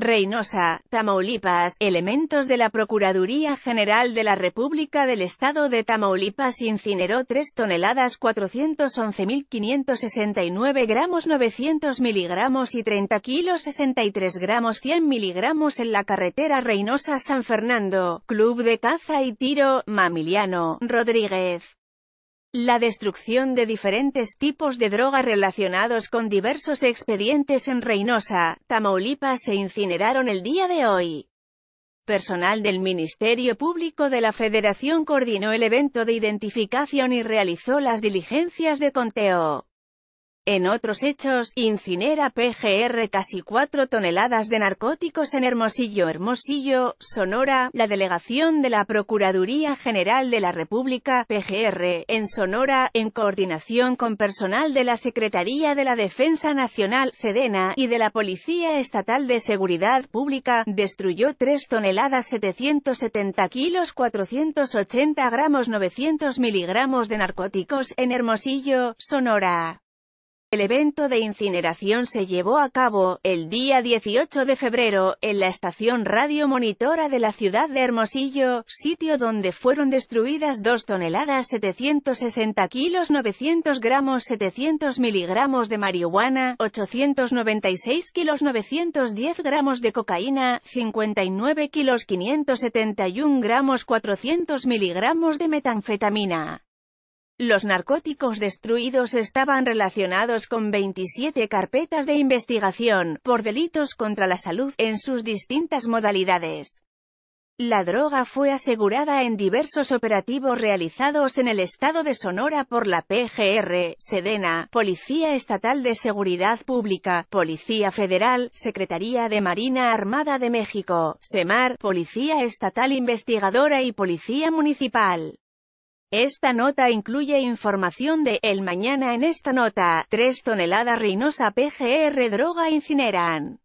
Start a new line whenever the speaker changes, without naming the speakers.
Reynosa, Tamaulipas, elementos de la Procuraduría General de la República del Estado de Tamaulipas incineró 3 toneladas 411.569 gramos 900 miligramos y 30 kilos 63 gramos 100 miligramos en la carretera Reynosa-San Fernando, Club de Caza y Tiro, Mamiliano, Rodríguez. La destrucción de diferentes tipos de droga relacionados con diversos expedientes en Reynosa, Tamaulipas se incineraron el día de hoy. Personal del Ministerio Público de la Federación coordinó el evento de identificación y realizó las diligencias de conteo. En otros hechos, incinera PGR casi 4 toneladas de narcóticos en Hermosillo, Hermosillo, Sonora, la delegación de la Procuraduría General de la República, PGR, en Sonora, en coordinación con personal de la Secretaría de la Defensa Nacional, Sedena, y de la Policía Estatal de Seguridad Pública, destruyó 3 toneladas 770 kilos 480 gramos 900 miligramos de narcóticos en Hermosillo, Sonora. El evento de incineración se llevó a cabo, el día 18 de febrero, en la estación Radio Monitora de la ciudad de Hermosillo, sitio donde fueron destruidas 2 toneladas 760 kilos 900 gramos 700 miligramos de marihuana, 896 kilos 910 gramos de cocaína, 59 kilos 571 gramos 400 miligramos de metanfetamina. Los narcóticos destruidos estaban relacionados con 27 carpetas de investigación, por delitos contra la salud, en sus distintas modalidades. La droga fue asegurada en diversos operativos realizados en el estado de Sonora por la PGR, Sedena, Policía Estatal de Seguridad Pública, Policía Federal, Secretaría de Marina Armada de México, SEMAR, Policía Estatal Investigadora y Policía Municipal. Esta nota incluye información de El Mañana en esta nota, 3 toneladas Reynosa PGR droga incineran.